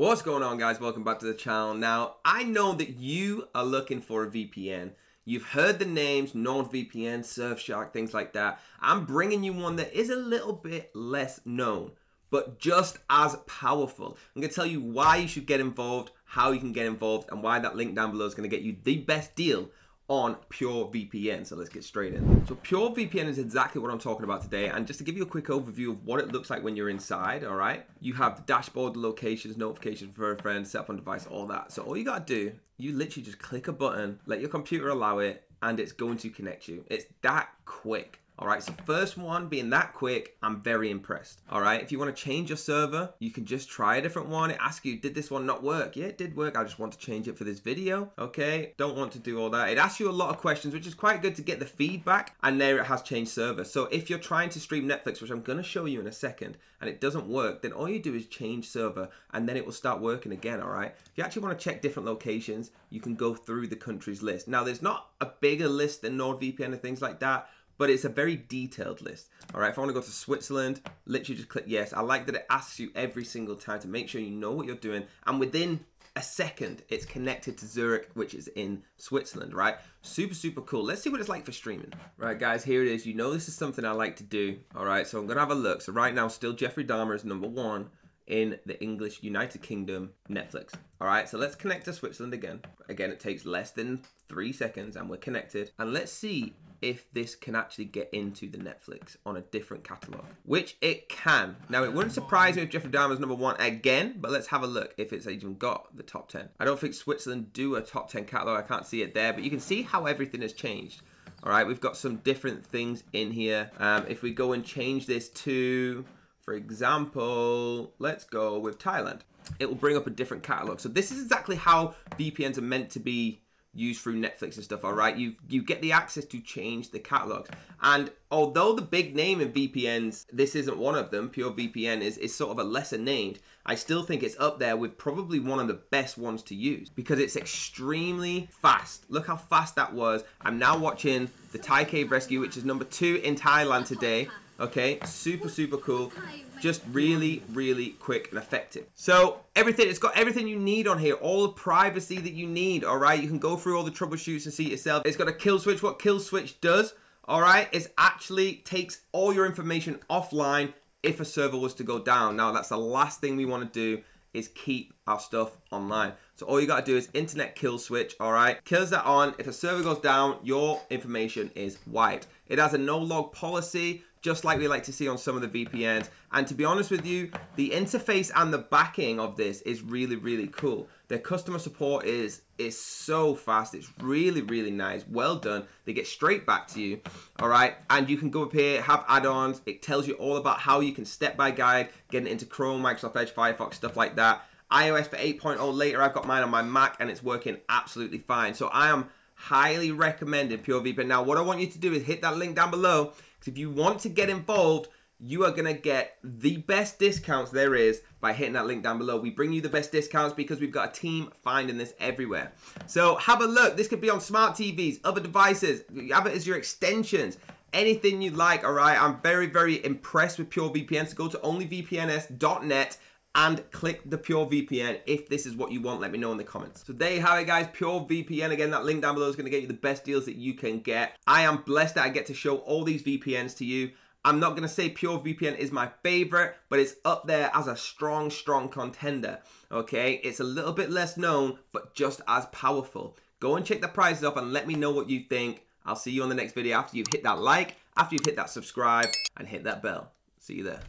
What's going on guys? Welcome back to the channel. Now, I know that you are looking for a VPN. You've heard the names, NordVPN, Surfshark, things like that. I'm bringing you one that is a little bit less known, but just as powerful. I'm gonna tell you why you should get involved, how you can get involved, and why that link down below is gonna get you the best deal on Pure VPN. So let's get straight in. So Pure VPN is exactly what I'm talking about today. And just to give you a quick overview of what it looks like when you're inside, all right? You have the dashboard, the locations, notifications for a friend, set up on device, all that. So all you gotta do, you literally just click a button, let your computer allow it, and it's going to connect you. It's that quick. All right, so first one being that quick, I'm very impressed. All right, if you want to change your server, you can just try a different one. It asks you, did this one not work? Yeah, it did work. I just want to change it for this video. Okay, don't want to do all that. It asks you a lot of questions, which is quite good to get the feedback. And there it has changed server. So if you're trying to stream Netflix, which I'm going to show you in a second, and it doesn't work, then all you do is change server and then it will start working again, all right? If you actually want to check different locations, you can go through the country's list. Now, there's not a bigger list than NordVPN and things like that, but it's a very detailed list. All right, if I want to go to Switzerland, literally just click yes. I like that it asks you every single time to make sure you know what you're doing. And within a second, it's connected to Zurich, which is in Switzerland, right? Super, super cool. Let's see what it's like for streaming. Right, guys, here it is. You know this is something I like to do, all right? So I'm going to have a look. So right now, still Jeffrey Dahmer is number one in the English United Kingdom Netflix. All right, so let's connect to Switzerland again. Again, it takes less than three seconds and we're connected. And let's see if this can actually get into the Netflix on a different catalog, which it can. Now, it wouldn't surprise me if Jeffrey Dahmer's number one again, but let's have a look if it's even got the top 10. I don't think Switzerland do a top 10 catalog. I can't see it there, but you can see how everything has changed. All right, we've got some different things in here. Um, if we go and change this to, for example, let's go with Thailand. It will bring up a different catalog. So this is exactly how VPNs are meant to be used through Netflix and stuff, all right? You you get the access to change the catalogs. And although the big name in VPNs, this isn't one of them, Pure VPN is, is sort of a lesser named, I still think it's up there with probably one of the best ones to use because it's extremely fast. Look how fast that was. I'm now watching the Thai Cave Rescue, which is number two in Thailand today. Okay, super, super cool just really, really quick and effective. So everything, it's got everything you need on here, all the privacy that you need, all right? You can go through all the troubleshoots and see it yourself. It's got a kill switch. What kill switch does, all right, is actually takes all your information offline if a server was to go down. Now, that's the last thing we want to do is keep our stuff online. So all you got to do is internet kill switch, all right? Kills that on. If a server goes down, your information is wiped. It has a no log policy, just like we like to see on some of the VPNs. And to be honest with you, the interface and the backing of this is really, really cool. Their customer support is is so fast. It's really, really nice. Well done. They get straight back to you. All right. And you can go up here, have add-ons. It tells you all about how you can step by guide, getting into Chrome, Microsoft Edge, Firefox, stuff like that. iOS for 8.0 later. I've got mine on my Mac and it's working absolutely fine. So I am highly recommending PureVPN. Now, what I want you to do is hit that link down below because if you want to get involved, you are going to get the best discounts there is by hitting that link down below. We bring you the best discounts because we've got a team finding this everywhere. So have a look. This could be on smart TVs, other devices. Have it as your extensions. Anything you like, all right? I'm very, very impressed with PureVPN. So go to onlyvpns.net and click the Pure VPN if this is what you want. Let me know in the comments. So there you have it, guys. Pure VPN. Again, that link down below is going to get you the best deals that you can get. I am blessed that I get to show all these VPNs to you. I'm not going to say Pure VPN is my favorite, but it's up there as a strong, strong contender. Okay, it's a little bit less known, but just as powerful. Go and check the prices off and let me know what you think. I'll see you on the next video after you've hit that like, after you've hit that subscribe, and hit that bell. See you there.